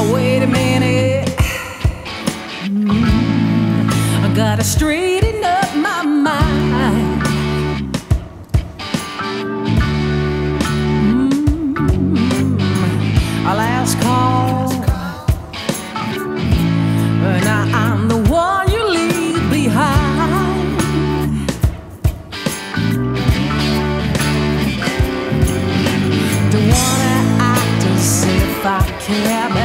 Oh, wait a minute. I got a string. if I care.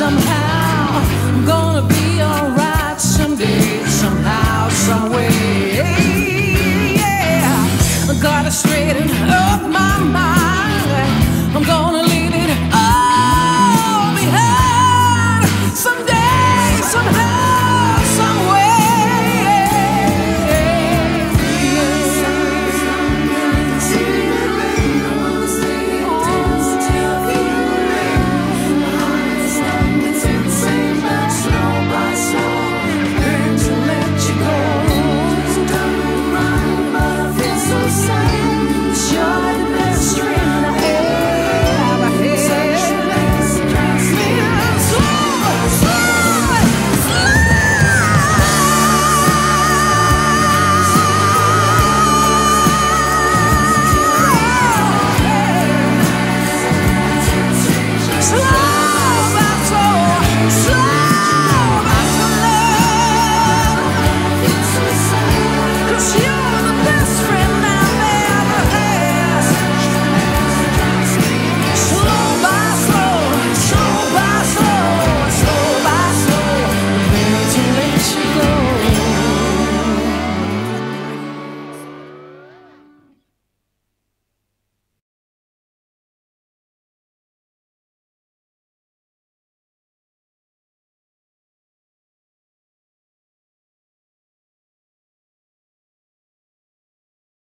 Somehow. I'm gonna be alright someday, somehow, someway. Yeah, I gotta straighten up my mind.